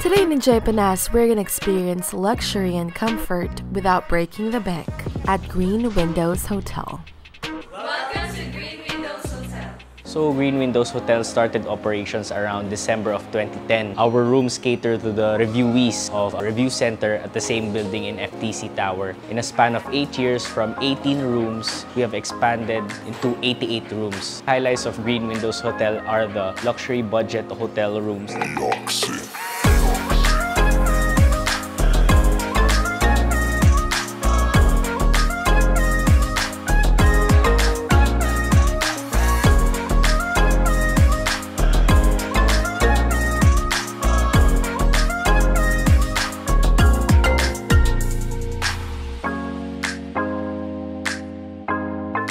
Today in Enjoy Pinas, we're gonna experience luxury and comfort without breaking the bank at Green Windows Hotel. Welcome to Green Windows Hotel. So Green Windows Hotel started operations around December of 2010. Our rooms cater to the reviewees of a review center at the same building in FTC Tower. In a span of 8 years, from 18 rooms, we have expanded into 88 rooms. Highlights of Green Windows Hotel are the luxury budget hotel rooms.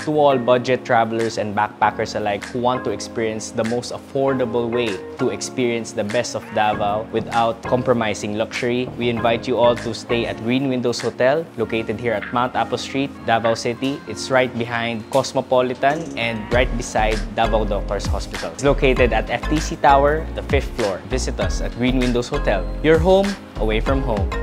To all budget travelers and backpackers alike who want to experience the most affordable way to experience the best of Davao without compromising luxury, we invite you all to stay at Green Windows Hotel located here at Mount Apo Street, Davao City. It's right behind Cosmopolitan and right beside Davao Doctors Hospital. It's located at FTC Tower, the fifth floor. Visit us at Green Windows Hotel, your home away from home.